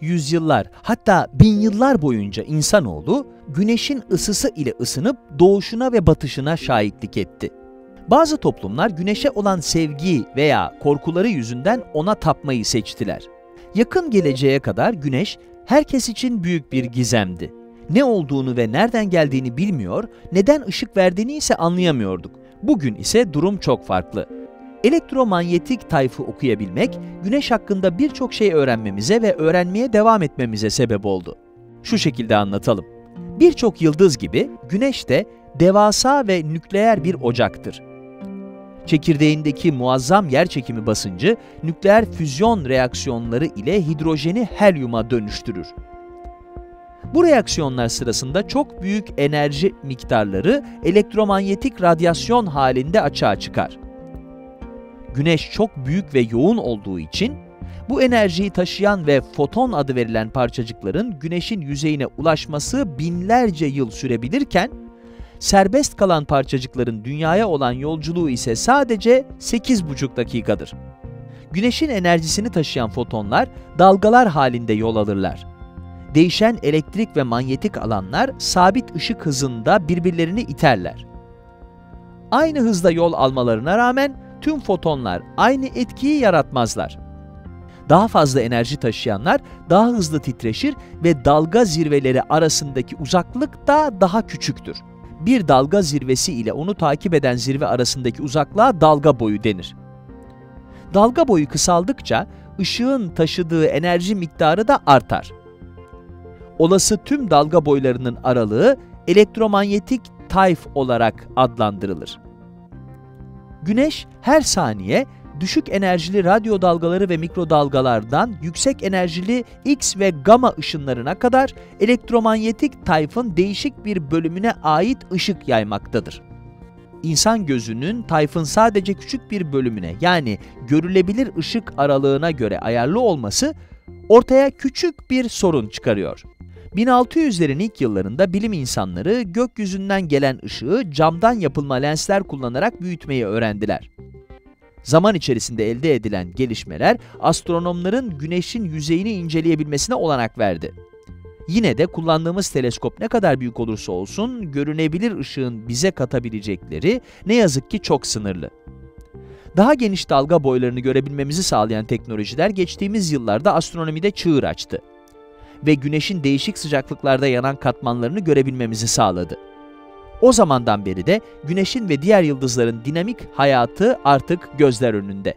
yüzyıllar hatta bin yıllar boyunca insanoğlu güneşin ısısı ile ısınıp doğuşuna ve batışına şahitlik etti. Bazı toplumlar güneşe olan sevgi veya korkuları yüzünden ona tapmayı seçtiler. Yakın geleceğe kadar güneş herkes için büyük bir gizemdi. Ne olduğunu ve nereden geldiğini bilmiyor, neden ışık verdiğini ise anlayamıyorduk. Bugün ise durum çok farklı. Elektromanyetik tayfı okuyabilmek, güneş hakkında birçok şey öğrenmemize ve öğrenmeye devam etmemize sebep oldu. Şu şekilde anlatalım. Birçok yıldız gibi güneş de devasa ve nükleer bir ocaktır. Çekirdeğindeki muazzam yerçekimi basıncı nükleer füzyon reaksiyonları ile hidrojeni helyuma dönüştürür. Bu reaksiyonlar sırasında çok büyük enerji miktarları elektromanyetik radyasyon halinde açığa çıkar. Güneş çok büyük ve yoğun olduğu için bu enerjiyi taşıyan ve foton adı verilen parçacıkların güneşin yüzeyine ulaşması binlerce yıl sürebilirken, serbest kalan parçacıkların dünyaya olan yolculuğu ise sadece 8,5 dakikadır. Güneşin enerjisini taşıyan fotonlar dalgalar halinde yol alırlar. Değişen elektrik ve manyetik alanlar sabit ışık hızında birbirlerini iterler. Aynı hızda yol almalarına rağmen tüm fotonlar aynı etkiyi yaratmazlar. Daha fazla enerji taşıyanlar daha hızlı titreşir ve dalga zirveleri arasındaki uzaklık da daha küçüktür. Bir dalga zirvesi ile onu takip eden zirve arasındaki uzaklığa dalga boyu denir. Dalga boyu kısaldıkça ışığın taşıdığı enerji miktarı da artar. Olası tüm dalga boylarının aralığı elektromanyetik tayf olarak adlandırılır. Güneş her saniye düşük enerjili radyo dalgaları ve mikrodalgalardan yüksek enerjili X ve gamma ışınlarına kadar elektromanyetik tayfın değişik bir bölümüne ait ışık yaymaktadır. İnsan gözünün tayfın sadece küçük bir bölümüne yani görülebilir ışık aralığına göre ayarlı olması ortaya küçük bir sorun çıkarıyor. 1600'lerin ilk yıllarında bilim insanları gökyüzünden gelen ışığı camdan yapılma lensler kullanarak büyütmeyi öğrendiler. Zaman içerisinde elde edilen gelişmeler astronomların güneşin yüzeyini inceleyebilmesine olanak verdi. Yine de kullandığımız teleskop ne kadar büyük olursa olsun görünebilir ışığın bize katabilecekleri ne yazık ki çok sınırlı. Daha geniş dalga boylarını görebilmemizi sağlayan teknolojiler geçtiğimiz yıllarda astronomide çığır açtı ve güneşin değişik sıcaklıklarda yanan katmanlarını görebilmemizi sağladı. O zamandan beri de güneşin ve diğer yıldızların dinamik hayatı artık gözler önünde.